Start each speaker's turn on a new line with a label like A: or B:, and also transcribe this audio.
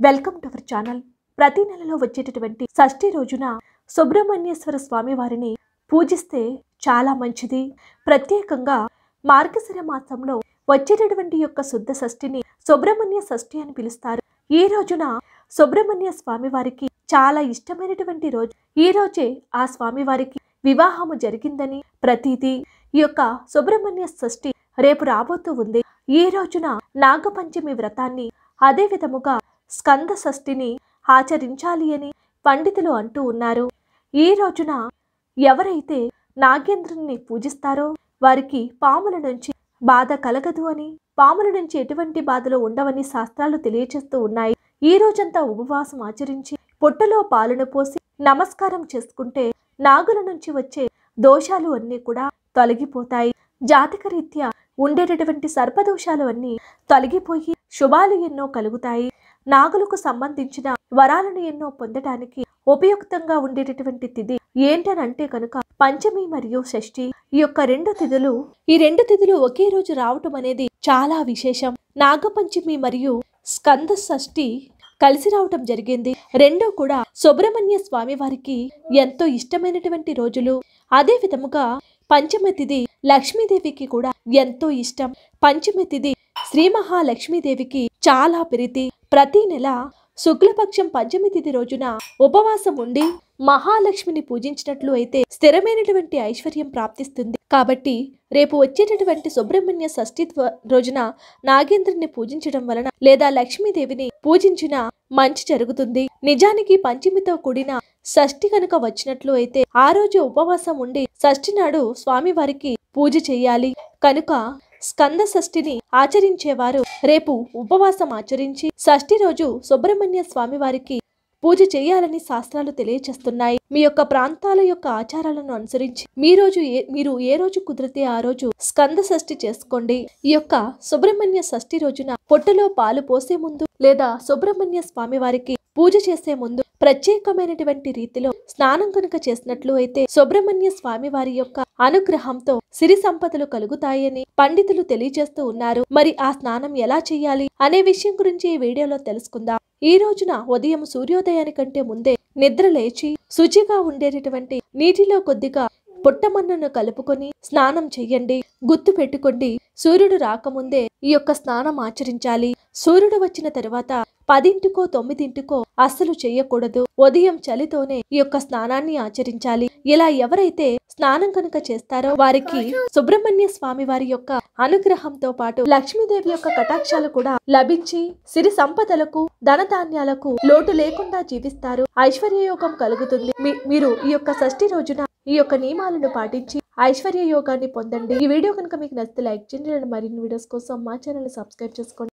A: Welcome to our channel. ప్రతి నెలలో వచ్చేటటువంటి షష్ఠి రోజున సుబ్రహ్మణ్యేశ్వర స్వామి వారిని పూజిస్తే చాలా మంచిది. ప్రత్యేకంగా మార్గశిర మాసంలో వచ్చేటటువంటి యొక్క శుద్ధ షష్ఠిని సుబ్రహ్మణ్య షష్ఠి అని పిలుస్తారు. ఈ రోజున సుబ్రహ్మణ్య స్వామి వారికి చాలా ఇష్టమైనటువంటి రోజు. ఈ రోజే ఆ స్వామి వారికి వివాహము జరిగిందని ప్రతీది ఈ యొక్క సుబ్రహ్మణ్య షష్ఠి రేపు రాబోతూ ఉంది. ఈ రోజున నాగపంచమి వ్రతాన్ని అదే విధముగా స్కంద షష్ఠిని ఆచరించాలి అని పండితులు అంటూ ఉన్నారు. ఈ రోజున ఎవరైతే నాగేంద్రుని పూజిస్తారో వారికి పాముల నుంచి బాధ కలగదు అని పాముల నుంచి ఎటువంటి బాధలు ఉండవని శాస్త్రాలు తెలియచేస్తూ ఉన్నాయి. ఈ రోజంతా ఉపవాసం ఆచరించి పొట్టలో పాలను పోసి నమస్కారం చేసుకుంటే నాగుల నుంచి వచ్చే దోషాలు అన్నీ కూడా తొలగిపోతాయి. జాతకరీత్యా ఉండేటటువంటి సర్పదోషాలు అన్నీ తొలగిపోయి శుభాలు ఎన్నో కలుగుతాయి. నాగులకు సంబంధించిన వరాలను ఎన్నో పొందటానికి ఉపయుక్తంగా ఉండేటటువంటి తిథి ఏంటనంటే కనుక పంచమి మరియు షష్ఠి ఈ యొక్క రెండు తిథులు ఈ రెండు తిథులు ఒకే రోజు రావటం అనేది చాలా విశేషం. నాగపంచమి మరియు స్కంద షష్ఠి కలిసి రావటం జరిగింది. రెండూ కూడా సుబ్రహ్మణ్య స్వామి వారికి ఎంతో ఇష్టమైనటువంటి రోజులు. అదే విధముగా పంచమ తిథి లక్ష్మీదేవికి కూడా ఎంతో ఇష్టం. పంచమి తిథి శ్రీ మహాలక్ష్మీదేవికి చాలా ప్రీతి. ప్రతి నెల శుక్లపక్షం పంచమి తిథి రోజున ఉపవాసం ఉండి మహాలక్ష్మిని పూజించినట్లు అయితే స్థిరమైనటువంటి ఐశ్వర్యం ప్రాప్తిస్తుంది. కాబట్టి రేపు వచ్చేటటువంటి సుబ్రహ్మణ్య షష్ఠి త్వ- రోజున నాగేంద్రుని పూజించడం వలన లేదా లక్ష్మీదేవిని పూజించిన మంచి జరుగుతుంది. నిజానికి పంచమితో కూడిన షష్ఠి కనుక వచ్చినట్లు అయితే ఆ రోజు ఉపవాసం ఉండి షష్ఠి నాడు స్వామివారికి పూజ చేయాలి. కనుక స్కంద షష్ఠిని ఆచరించేవారు. రేపు ఉపవాసం ఆచరించి షష్ఠి రోజు సుబ్రహ్మణ్య స్వామి వారికి పూజ చేయాలని శాస్త్రాలు తెలియచేస్తున్నాయి. మీ యొక్క ప్రాంతాల యొక్క ఆచారాలను అనుసరించి మీ రోజు మీరు ఏ రోజు కుదిరితే ఆ రోజు స్కంద షష్ఠి చేసుకోండి. ఈ యొక్క సుబ్రహ్మణ్య షష్ఠి రోజున పొట్టలో పాలు పోసే ముందు లేదా సుబ్రహ్మణ్య స్వామి వారికి పూజ చేసే ముందు ప్రత్యేకమైనటువంటి రీతిలో స్నానం కనుక చేసినట్లు అయితే సుబ్రహ్మణ్య స్వామి వారి యొక్క అనుగ్రహంతో సిరి సంపదలు కలుగుతాయని పండితులు తెలియజేస్తూ ఉన్నారు. మరి ఆ స్నానం ఎలా చేయాలి అనే విషయం గురించి ఈ వీడియోలో తెలుసుకుందాం. ఈ రోజున ఉదయం సూర్యోదయానికంటే ముందే నిద్ర లేచి శుచిగా ఉండేటటువంటి నీటిలో కొద్దిగా పుట్టమన్నను కలుపుకొని స్నానం చెయ్యండి. గుర్తు పెట్టుకోండి సూర్యుడు రాకముందే ఈ యొక్క స్నానం ఆచరించాలి. సూర్యుడు వచ్చిన తరువాత పదింటికో తొమ్మిదింటికో అస్సలు చేయకూడదు. ఉదయం చలితోనే ఈ యొక్క స్నానాన్ని ఆచరించాలి. ఇలా ఎవరైతే స్నానం కనుక చేస్తారో వారికి సుబ్రహ్మణ్య స్వామి వారి యొక్క అనుగ్రహంతో పాటు లక్ష్మీదేవి యొక్క కటాక్షాలు కూడా లభించి సిరి సంపదలకు ధనధాన్యాలకు లోటు లేకుండా జీవిస్తారు. ఐశ్వర్యయోగం కలుగుతుంది. మీరు ఈ యొక్క షష్ఠి రోజున ఈ యొక్క నియమాలను పాటించి ఐశ్వర్య యోగాన్ని పొందండి. ఈ వీడియో కనుక మీకు నచ్చితే లైక్ చేయండి. మరిన్ని వీడియోస్ కోసం మా ఛానల్ సబ్స్క్రైబ్ చేసుకోండి.